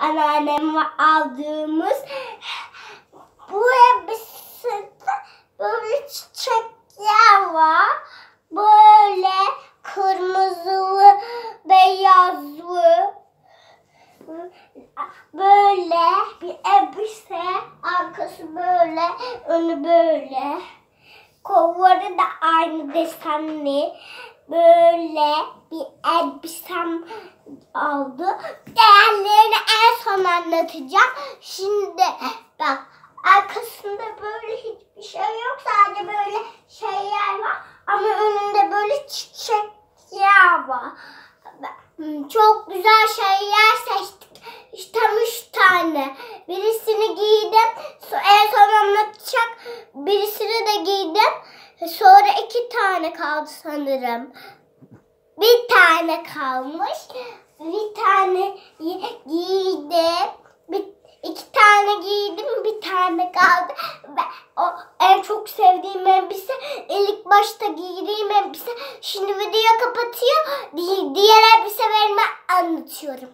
Anneanneme aldığımız. Bu elbisede böyle çiçekler var. Böyle kırmızılı, beyazlı. Böyle bir elbise. Arkası böyle, önü böyle. Kolları da aynı desenli. Böyle bir elbisem aldı. Değerlerini anlatacağım. Şimdi bak arkasında böyle hiçbir şey yok. Sadece böyle şeyler var. Ama önünde böyle çiçekler var. Çok güzel şeyler seçtik. İşte üç tane. Birisini giydim. En son anlatacak. Birisini de giydim. Sonra iki tane kaldı sanırım. Bir tane kalmış. Bir tane gi- giydim. Bir, iki tane giydim. Bir tane kaldı. Ve o en çok sevdiğim elbise. ilk başta giydiğim elbise. Şimdi video kapatıyor. Di- Diğer elbiselerimi anlatıyorum.